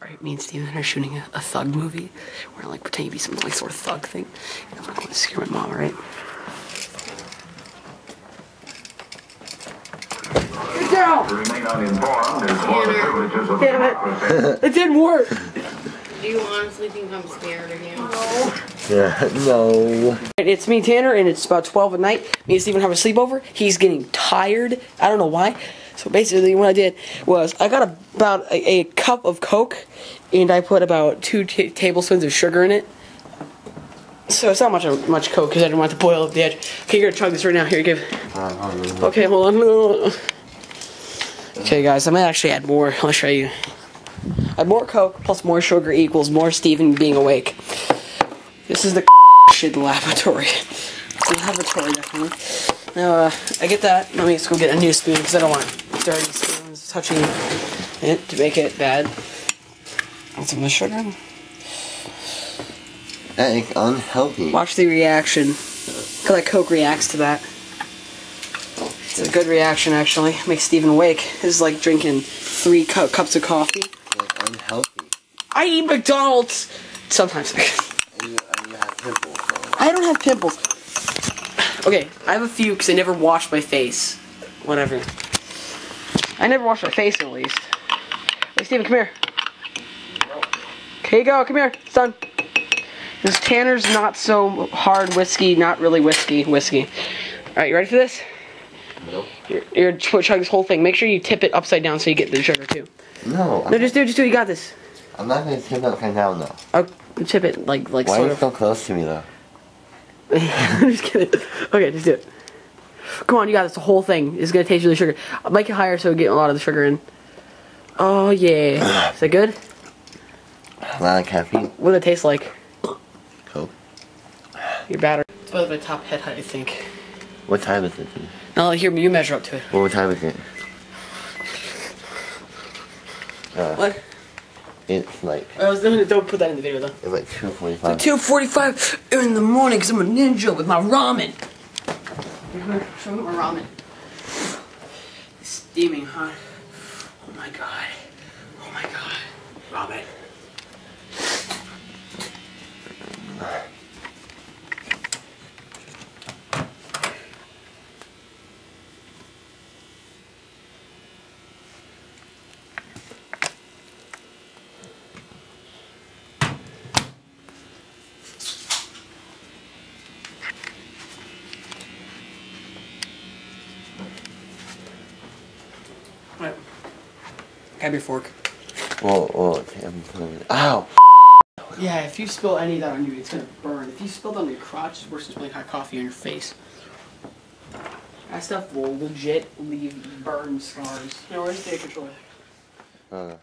Alright, me and Steven are shooting a, a thug movie. We're gonna like pretend to be some like sort of thug thing. And I'm not going to scare my mom, right? Get down! To remain uninformed is one of the privileges of Damn it. It didn't work! Do you honestly think I'm scared of you? Yeah, no. It's me, Tanner, and it's about 12 at night. Me and Steven have a sleepover. He's getting tired. I don't know why. So basically, what I did was I got about a, a cup of Coke, and I put about two t- tablespoons of sugar in it. So it's not much much Coke because I didn't want to boil up the edge. Okay, you're gonna chug this right now. Here, give. Okay, hold on. Okay, guys, I might actually add more. I'll show you. Add more Coke plus more sugar equals more Steven being awake. This is the shit laboratory. It's a laboratory, definitely. Now, uh, I get that. Let me just go get a new spoon because I don't want dirty spoons touching it to make it bad. Add some of the sugar. Egg unhealthy. Watch the reaction. How that Coke reacts to that. It's a good reaction, actually. Makes Steven wake. This is like drinking three cu- cups of coffee. Like unhealthy. I eat McDonald's sometimes. And you, and you have pimples. I don't have pimples. Okay, I have a few because I never wash my face. Whatever. I never washed my face at least. Hey, Steven, come here. Here you go, come here, son. This Tanner's not so hard whiskey, not really whiskey, whiskey. Alright, you ready for this? Nope. You're, you're ch- chug this whole thing. Make sure you tip it upside down so you get the sugar too. No, I'm, No, just do it, just do it, you got this. I'm not gonna tip it upside down though. Oh, tip it like, like Why are you of. so close to me though? I'm just kidding. Okay, just do it. Come on, you got this. The whole thing is gonna taste really sugar. I'll make it higher so we get a lot of the sugar in. Oh yeah. Is that good? A lot of caffeine. What does it taste like? Coke. Your batter. It's about my top head height, I think. What time is it? Now here, you measure up to it. What time is it? Uh, What? it's like I was doing it. Don't put that in the video though. it's like two forty-five. Two forty-five in the morning because I'm a ninja with my ramen. Show me my ramen. Steaming hot. Oh my god. Oh my god. Ramen. Right. Grab your fork. Whoa, whoa, I'm putting- Ow! Yeah, if you spill any of that on you, it's gonna burn. If you spill it on your crotch, it's worse than spilling hot coffee on your face. That stuff will legit leave burn scars. You know, where's the controller? Uh,